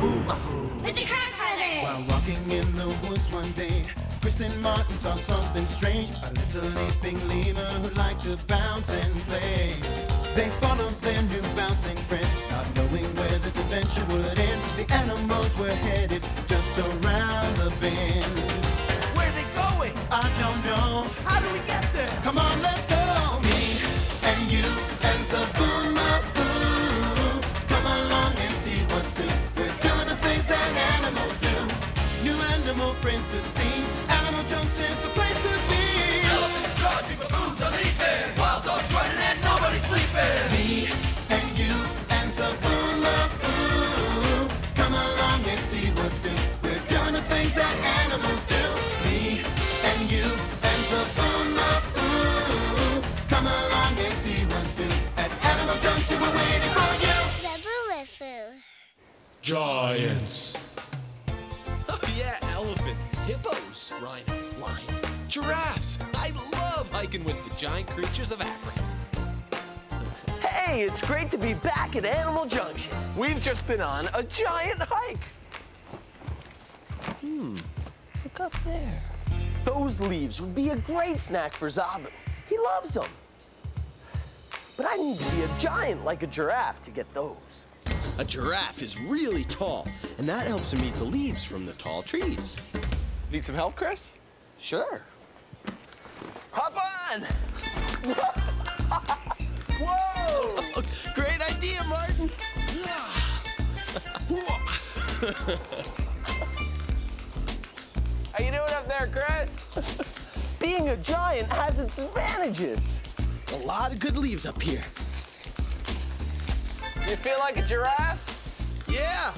It's the Kratt Brothers! While walking in the woods one day, Chris and Martin saw something strange. A little leaping lemur who liked to bounce and play. They followed their new bouncing friend, not knowing where this adventure would end. The animals were headed just around the bend. Where are they going? I don't know. How do we get there? Friends to see. Animal Junction's the place to be. Elephants charging, baboons are leaping. Wild dogs running and nobody's sleeping. Me and you and Zoboomafoo. Come along and see what's new. We're doing the things that animals do. Me and you and Zoboomafoo. Come along and see what's new. At Animal Junction, we're waiting for you. Zoboomafoo. Giants. Rhinos, lions, giraffes. I love hiking with the giant creatures of Africa. Hey, it's great to be back at Animal Junction. We've just been on a giant hike. Hmm, look up there. Those leaves would be a great snack for Zoboo. He loves them. But I need to be a giant like a giraffe to get those. A giraffe is really tall, and that helps him eat the leaves from the tall trees. Need some help, Chris? Sure. Hop on! Whoa! Great idea, Martin. How you doing up there, Chris? Being a giant has its advantages. A lot of good leaves up here. Do You feel like a giraffe? Yeah,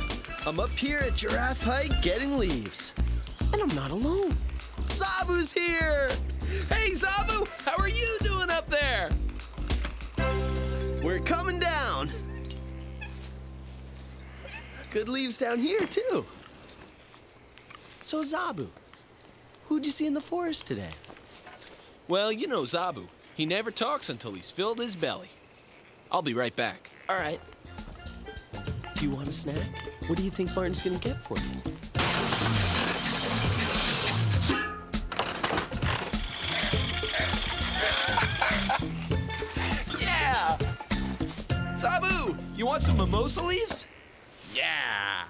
I'm up here at Giraffe Hike getting leaves. And I'm not alone. Zoboo's here! Hey Zoboo, how are you doing up there? We're coming down. Good leaves down here, too. So, Zoboo, who'd you see in the forest today? Well, you know Zoboo. He never talks until he's filled his belly. I'll be right back. All right. Do you want a snack? What do you think Martin's gonna get for you? Want some mimosa leaves? Yeah!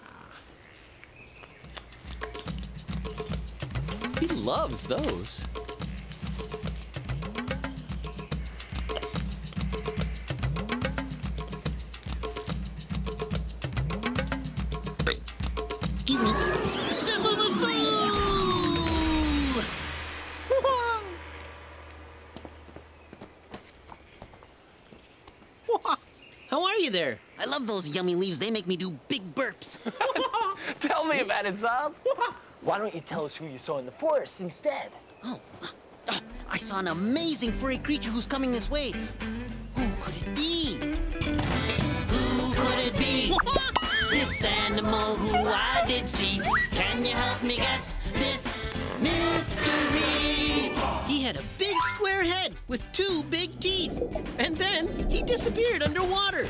He loves those. Yummy leaves. They make me do big burps. Tell me about it, Zob. Why don't you tell us who you saw in the forest instead? Oh, uh, I saw an amazing furry creature who's coming this way. Who could it be? Who could it be? this animal who I did see. Can you help me guess this mystery? He had a big square head with two big teeth. And then he disappeared underwater.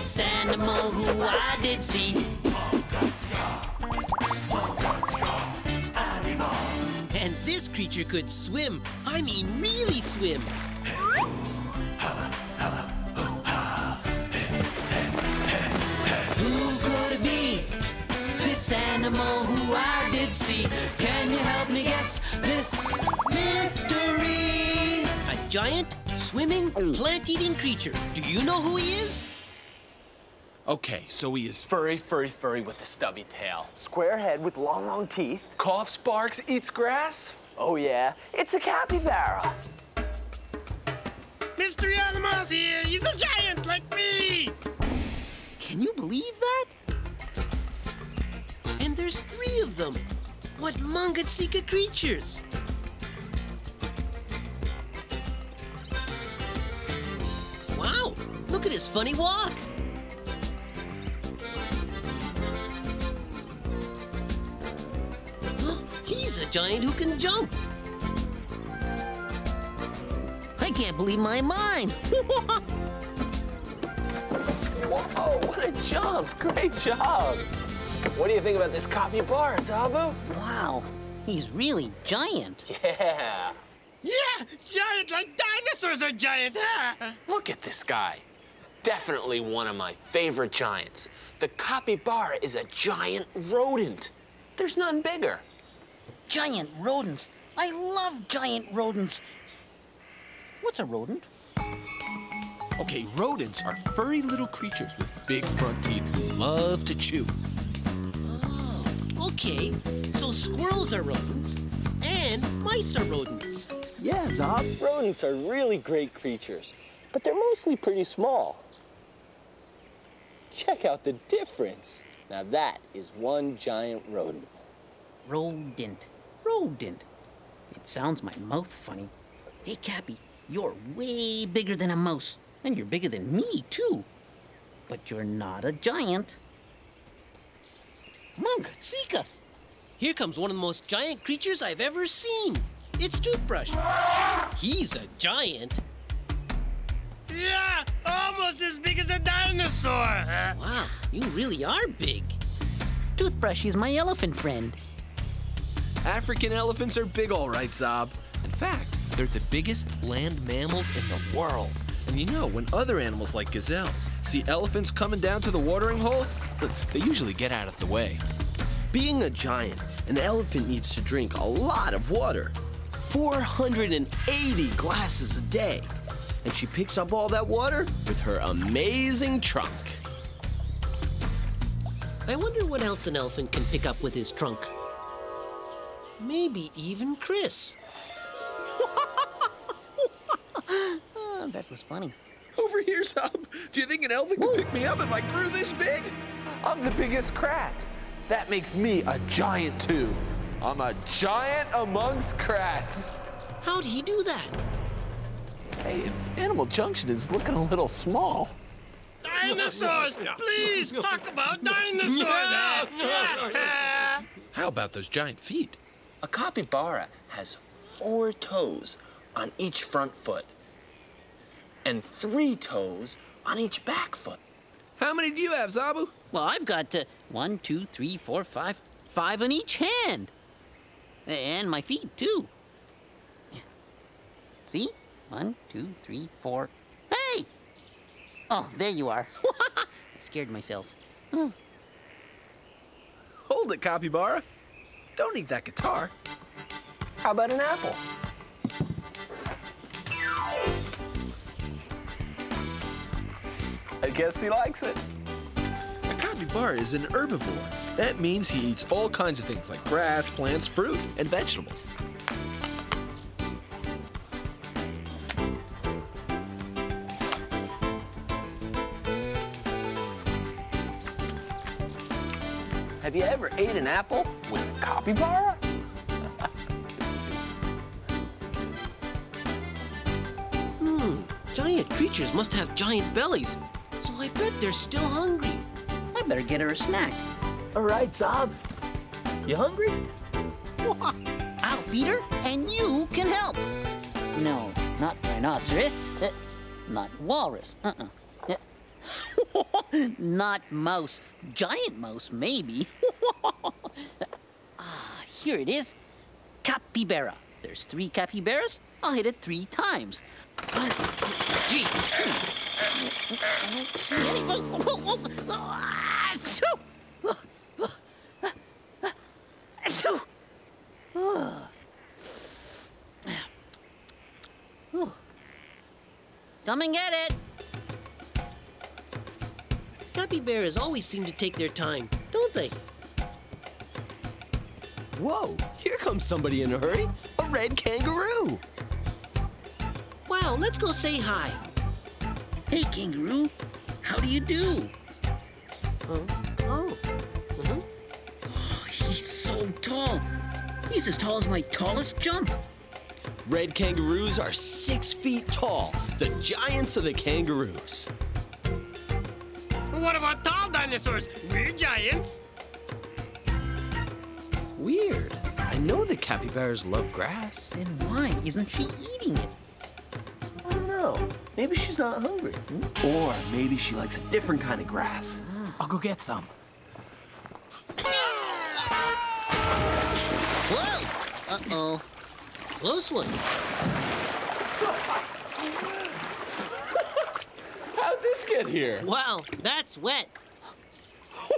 This animal who I did see. And this creature could swim. I mean, really swim. Who could it be? This animal who I did see. Can you help me guess this mystery? A giant, swimming, plant-eating creature. Do you know who he is? Okay, so he is Furry, furry, furry with a stubby tail. Square head with long, long teeth. Coughs, barks, eats grass. Oh, yeah. It's a capybara. Mystery Animals here! He's a giant like me! Can you believe that? And there's three of them. What Mangatsika creatures? Wow, look at his funny walk. He's a giant who can jump. I can't believe my mind. Whoa, what a jump. Great job. What do you think about this copy capybara, Zoboo? wow, he's really giant. Yeah. Yeah, giant like dinosaurs are giant, huh? Look at this guy. Definitely one of my favorite giants. The capybara is a giant rodent. There's none bigger. Giant rodents. I love giant rodents. What's a rodent? Okay, rodents are furry little creatures with big front teeth who love to chew. Oh, Okay, so squirrels are rodents, and mice are rodents. Yeah, Zob. Rodents are really great creatures, but they're mostly pretty small. Check out the difference. Now that is one giant rodent. Rodent. Rodent. It sounds my mouth funny. Hey, Cappy, you're way bigger than a mouse. And you're bigger than me, too. But you're not a giant. Come on, Sika. Here comes one of the most giant creatures I've ever seen. It's Toothbrush. He's a giant. Yeah, almost as big as a dinosaur. Wow, you really are big. Toothbrush is my elephant friend. African elephants are big, all right, Zob. In fact, they're the biggest land mammals in the world. And you know, when other animals like gazelles see elephants coming down to the watering hole, they usually get out of the way. Being a giant, an elephant needs to drink a lot of water 480 glasses a day. And she picks up all that water with her amazing trunk. I wonder what else an elephant can pick up with his trunk. Maybe even Chris. Oh, that was funny. Over here, Zob. Do you think an elephant could pick me up if I grew this big? I'm the biggest Kratt. That makes me a giant, too. I'm a giant amongst Kratts. How'd he do that? Hey, Animal Junction is looking a little small. Dinosaurs! Please talk about dinosaurs! How about those giant feet? A capybara has four toes on each front foot and three toes on each back foot. How many do you have, Zoboo? Well, I've got uh, one, two, three, four, five, five on each hand. And my feet, too. See? One, two, three, four. Hey! Oh, there you are. I scared myself. Hold it, capybara. Don't eat that guitar. How about an apple? I guess he likes it. A capybara is an herbivore. That means he eats all kinds of things like grass, plants, fruit, and vegetables. Have you ever ate an apple with a hmm, Giant creatures must have giant bellies, so I bet they're still hungry. I better get her a snack. All right, Zob. You hungry? I'll feed her, and you can help. No, not rhinoceros. Not walrus. Uh-uh. Not mouse. Giant mouse, maybe. ah, here it is. Capybara. There's three capybaras. I'll hit it three times. Come and get it. Capybaras always seem to take their time, don't they? Whoa, here comes somebody in a hurry. A red kangaroo. Wow, let's go say hi. Hey, kangaroo. How do you do? Oh. mhm. Oh, he's so tall. He's as tall as my tallest jump. Red kangaroos are six feet tall, the giants of the kangaroos. What about tall dinosaurs? We're giants. Weird. I know that capybaras love grass. Then why isn't she eating it? I don't know. Maybe she's not hungry. Hmm? Or maybe she likes a different kind of grass. Ah. I'll go get some. Whoa! Uh-oh. Close one. How'd this get here? Wow, that's wet.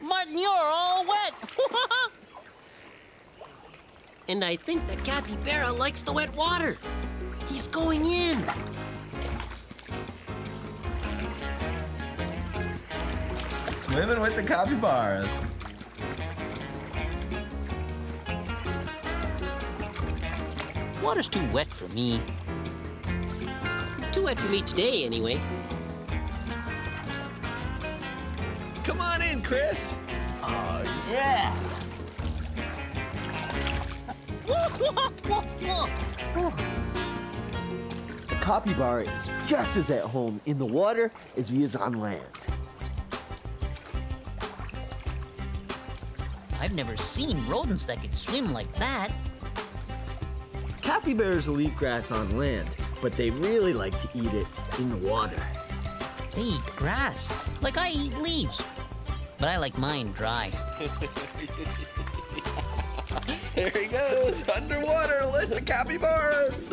Martin, you're all wet. and I think the capybara likes the wet water. He's going in. Swimming with the capybaras. Water's too wet for me. Too wet for me today, anyway. Come on in, Chris. Oh, yeah. The capybara is just as at home in the water as he is on land. I've never seen rodents that could swim like that. Capybaras will eat grass on land, but they really like to eat it in the water. They eat grass, like I eat leaves. But I like mine dry. There he goes, underwater, let the capybaras.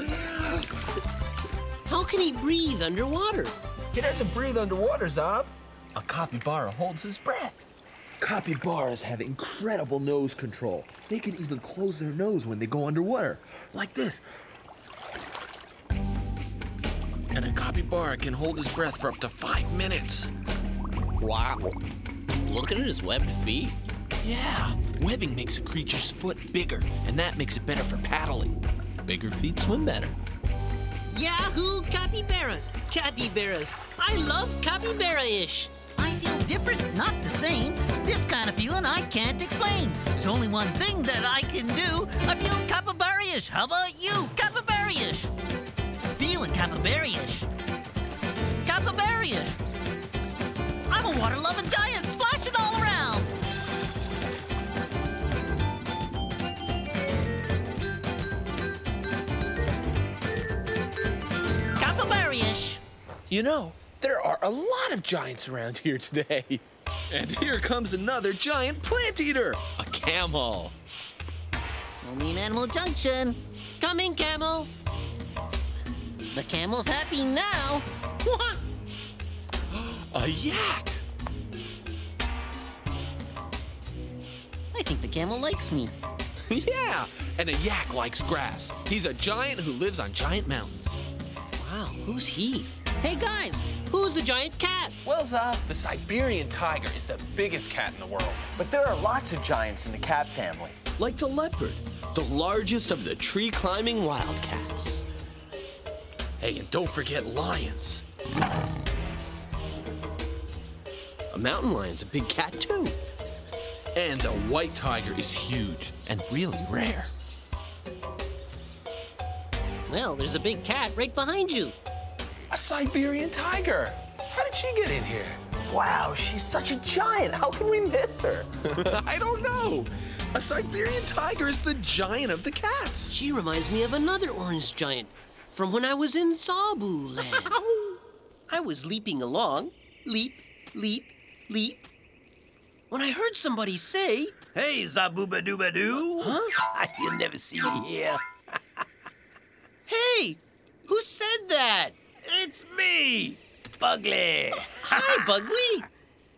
How can he breathe underwater? He doesn't breathe underwater, Zob. A capybara holds his breath. Capybaras have incredible nose control. They can even close their nose when they go underwater, like this. And a capybara can hold his breath for up to five minutes. Wow. Look at his webbed feet. Yeah, webbing makes a creature's foot bigger, and that makes it better for paddling. Bigger feet swim better. Yahoo! Capybaras! Capybaras! I love capybara-ish! I feel different, not the same. This kind of feeling I can't explain. There's only one thing that I can do. I feel capybara-ish. How about you? Capybara-ish! Feeling capybara-ish. Capybara-ish! I'm a water-loving giant splashing You know, there are a lot of giants around here today. And here comes another giant plant eater, a camel. Only in Animal Junction. Come in, camel. The camel's happy now. A yak. I think the camel likes me. yeah, and a yak likes grass. He's a giant who lives on giant mountains. Wow, who's he? Hey guys, who's the giant cat? Well, Zob, the Siberian tiger is the biggest cat in the world. But there are lots of giants in the cat family. Like the leopard, the largest of the tree climbing wildcats. Hey, and don't forget lions. A mountain lion's a big cat, too. And a white tiger is huge and really rare. Well, there's a big cat right behind you. A Siberian tiger. How did she get in here? Wow, she's such a giant. How can we miss her? I don't know. A Siberian tiger is the giant of the cats. She reminds me of another orange giant from when I was in Zoboo land. I was leaping along, leap, leap, leap, when I heard somebody say, Hey, Zabooba Dooba Doo. Huh? You'll never see me here. Hey, who said that? It's me, Bugly. Hi, Bugly.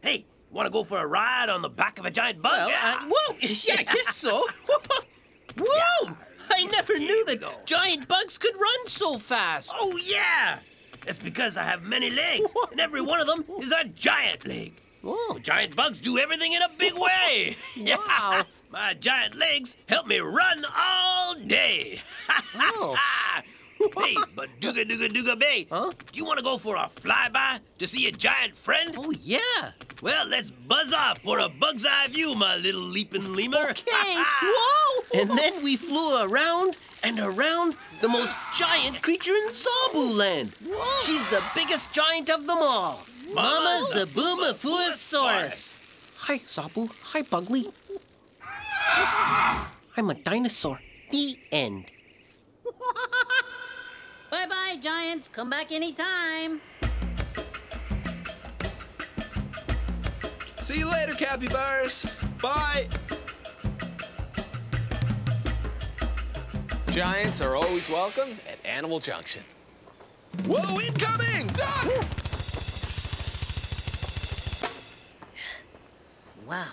Hey, want to go for a ride on the back of a giant bug? Well, uh, I, whoa, yeah, I guess so. whoa! I never knew that go. giant bugs could run so fast. Oh, yeah. It's because I have many legs, and every one of them is a giant leg. Whoa. Giant bugs do everything in a big way. Wow. My giant legs help me run all day. Oh. Hey, but Dooga Dooga Dooga Bay, Huh? do you want to go for a flyby to see a giant friend? Oh, yeah. Well, let's buzz off for a bug's eye view, my little leaping lemur. Okay. Whoa! And then we flew around and around the most giant creature in Zoboo land. She's the biggest giant of them all. Mama Zoboomafoosaurus. Hi, Zoboo. Hi, Bugly. I'm a dinosaur. The end. Bye bye, Giants. Come back anytime. See you later, capybaras. Bye. Giants are always welcome at Animal Junction. Whoa, incoming! Duck! Wow.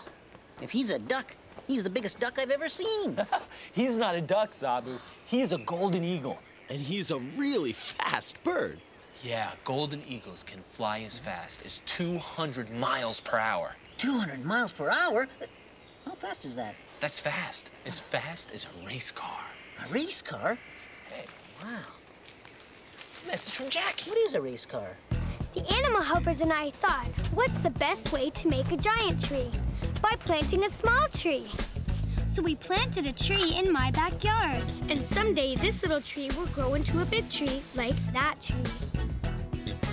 If he's a duck, he's the biggest duck I've ever seen. He's not a duck, Zoboo. He's a golden eagle. And he's a really fast bird. Yeah, golden eagles can fly as fast as 200 miles per hour. 200 miles per hour? How fast is that? That's fast. As fast as a race car. A race car? Hey, Wow. message from Jackie. What is a race car? The animal helpers and I thought, what's the best way to make a giant tree? By planting a small tree. So we planted a tree in my backyard. And someday this little tree will grow into a big tree like that tree.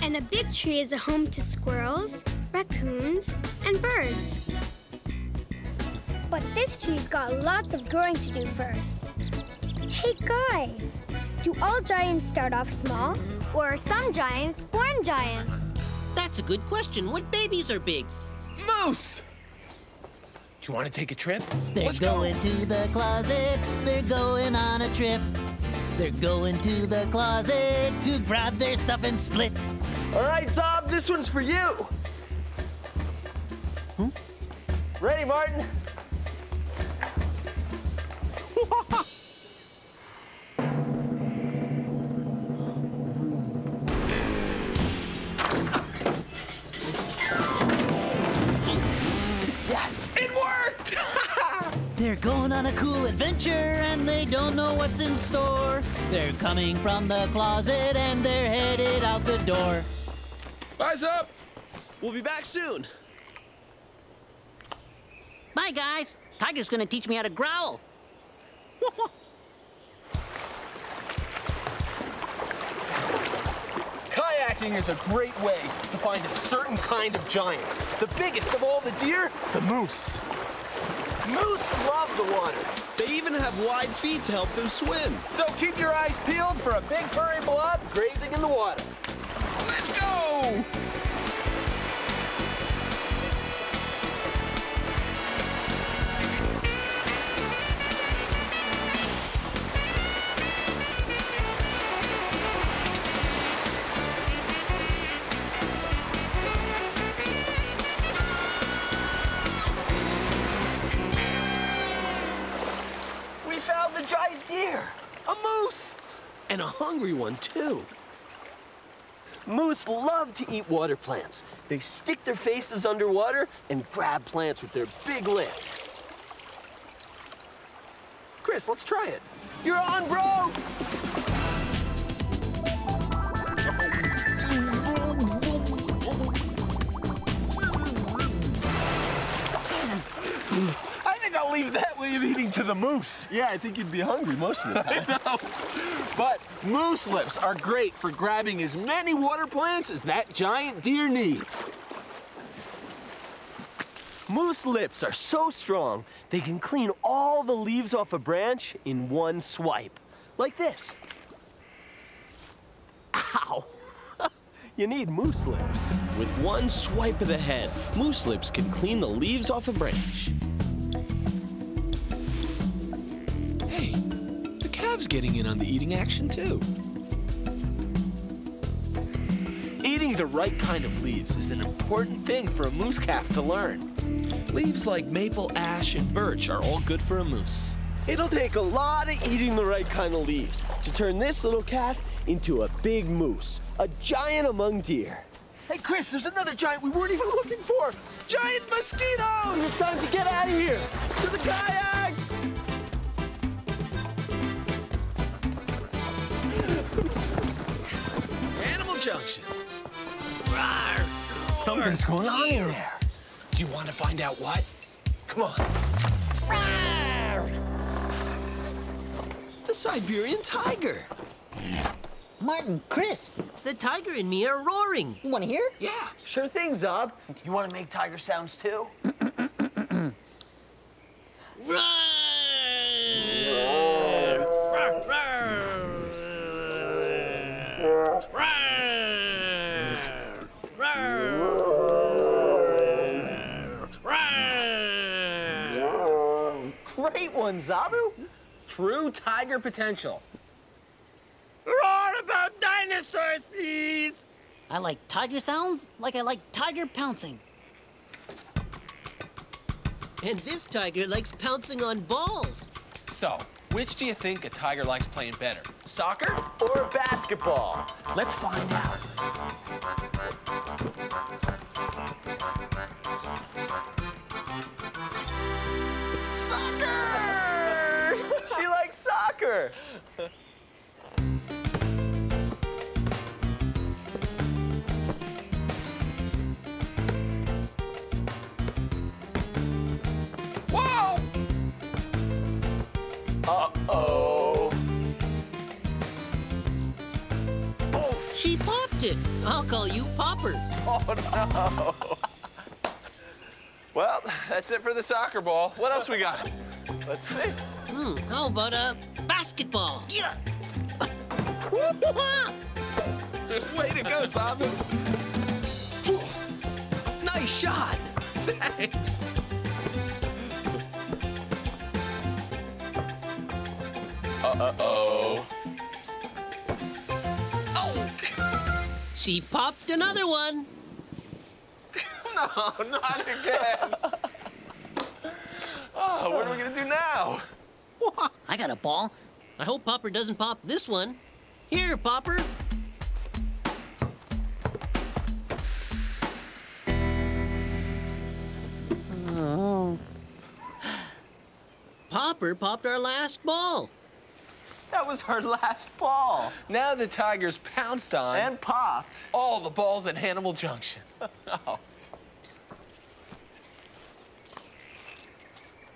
And a big tree is a home to squirrels, raccoons, and birds. But this tree's got lots of growing to do first. Hey guys, do all giants start off small? Or are some giants born giants? That's a good question. What babies are big? Moose! Do you want to take a trip? They're Let's go. going to the closet. They're going on a trip. They're going to the closet to grab their stuff and split. All right, Zob, this one's for you. Ready, Martin? They're going on a cool adventure and they don't know what's in store. They're coming from the closet and they're headed out the door. Eyes up! We'll be back soon. Bye, guys. Tiger's gonna teach me how to growl. Kayaking is a great way to find a certain kind of giant. The biggest of all the deer, the moose. Moose love the water. They even have wide feet to help them swim. So keep your eyes peeled for a big furry blob grazing in the water. Let's go! Hungry one, too. Moose love to eat water plants. They stick their faces underwater and grab plants with their big lips. Chris, let's try it. You're on, bro! Leave that way of eating to the moose. Yeah, I think you'd be hungry most of the time. But moose lips are great for grabbing as many water plants as that giant deer needs. Moose lips are so strong, they can clean all the leaves off a branch in one swipe. Like this. Ow! you need moose lips. With one swipe of the head, moose lips can clean the leaves off a branch. Calf's getting in on the eating action too. Eating the right kind of leaves is an important thing for a moose calf to learn. Leaves like maple, ash, and birch are all good for a moose. It'll take a lot of eating the right kind of leaves to turn this little calf into a big moose, a giant among deer. Hey, Chris, there's another giant we weren't even looking for. Giant mosquitoes! It's time to get out of here! To the kayaks! Animal Junction. Something's going on in there. Do you want to find out what? Come on. The Siberian tiger. Martin, Chris, the tiger and me are roaring. You want to hear? Yeah. Sure thing, Zob. You want to make tiger sounds too? Great Zoboo. True tiger potential. Roar about dinosaurs, please! I like tiger sounds like I like tiger pouncing. And this tiger likes pouncing on balls. So, which do you think a tiger likes playing better? Soccer? Or basketball. Let's find out. It. I'll call you Popper. Oh, no. well, that's it for the soccer ball. What else we got? Let's see. Hmm, how about a basketball? Yeah. Way to go, Zoboo. Nice shot. Thanks. Uh-oh. She popped another one. no, not again. Oh, what are we gonna do now? I got a ball. I hope Popper doesn't pop this one. Here, Popper. Oh. Popper popped our last ball. That was her last ball. Now the Tigers pounced on And popped. all the balls at Animal Junction. oh.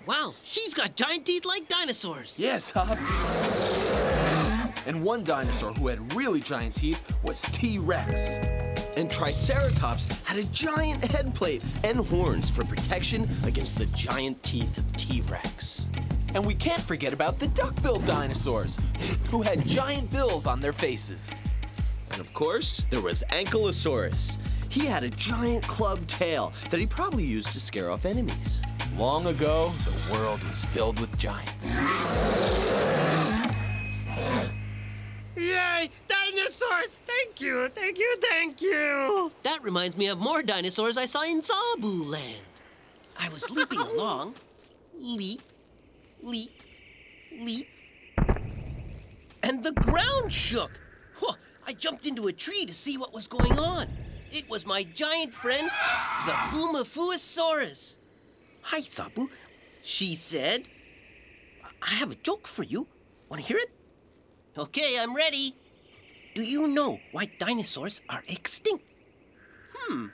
Wow, she's got giant teeth like dinosaurs. Yes, Hop. And one dinosaur who had really giant teeth was T Rex. And Triceratops had a giant head plate and horns for protection against the giant teeth of T Rex. And we can't forget about the duck-billed dinosaurs, who had giant bills on their faces. And of course, there was Ankylosaurus. He had a giant club tail that he probably used to scare off enemies. Long ago, the world was filled with giants. Yay! Dinosaurs! Thank you, thank you, thank you! That reminds me of more dinosaurs I saw in Zoboo Land. I was leaping along. Leap, leap, leap. And the ground shook. Whew, I jumped into a tree to see what was going on. It was my giant friend, Zoboomafoosaurus. Hi, Zoboo. She said, I have a joke for you. Want to hear it? Okay, I'm ready. Do you know why dinosaurs are extinct? Hmm.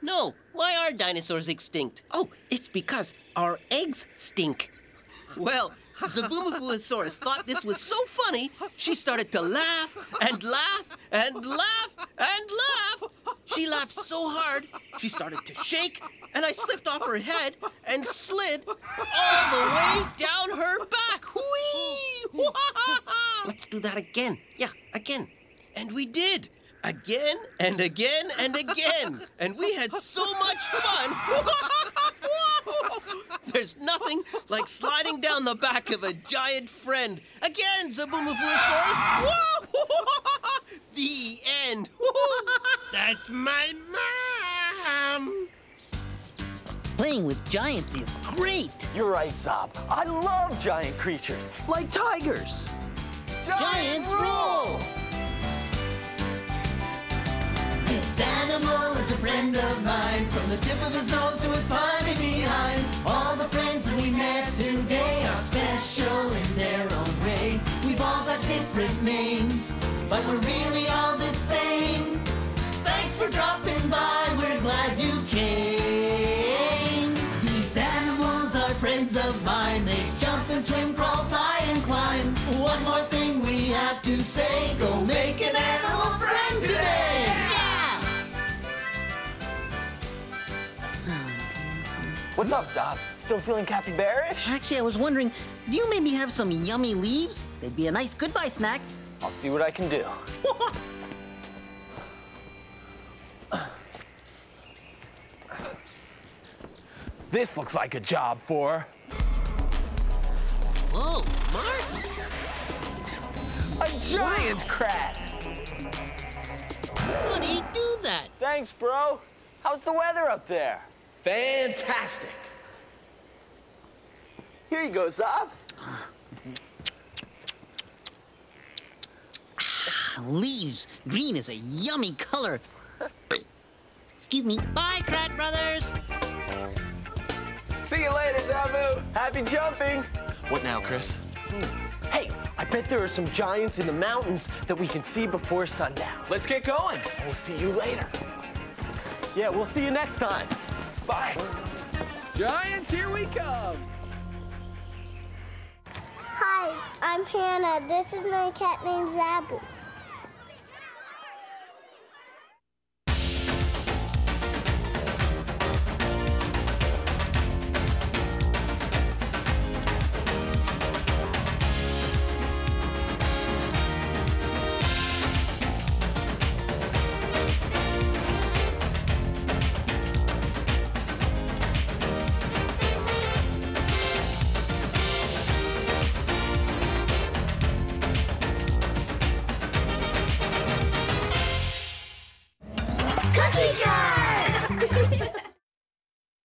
No, why are dinosaurs extinct? Oh, it's because our eggs stink. Well, Zoboomafoosaurus thought this was so funny, she started to laugh and laugh and laugh and laugh. She laughed so hard, she started to shake, and I slipped off her head and slid all the way down her back. Whee! Let's do that again. Yeah, again. And we did. Again and again and again. And we had so much fun. There's nothing like sliding down the back of a giant friend. Again, Zoboomafoosaurus. the end. That's my mom! Playing with giants is great. You're right, Zob. I love giant creatures, like tigers. Giants rule! This animal is a friend of mine. From the tip of his nose to his funny behind. All the friends that we met today are special in their own way. We've all got different names, but we're really all the same. Thanks for dropping by. We're glad you came. These animals are friends of mine. They jump and swim, crawl, fly, and climb. One more thing we have to say. Go make an animal friend today. What's up, Zop? Still feeling capybarish? Actually, I was wondering, do you maybe have some yummy leaves? They'd be a nice goodbye snack. I'll see what I can do. this looks like a job for... Whoa, A giant wow. crab! How'd he do that? Thanks, bro. How's the weather up there? Fantastic. Here you go, Zob. Ah, leaves. Green is a yummy color. Excuse me. Bye, Kratt Brothers. See you later, Zoboo. Happy jumping. What now, Chris? Hmm. Hey, I bet there are some giants in the mountains that we can see before sundown. Let's get going. We'll see you later. Yeah, we'll see you next time. Bye. Giants, here we come. Hi, I'm Hannah. This is my cat named Zoboo.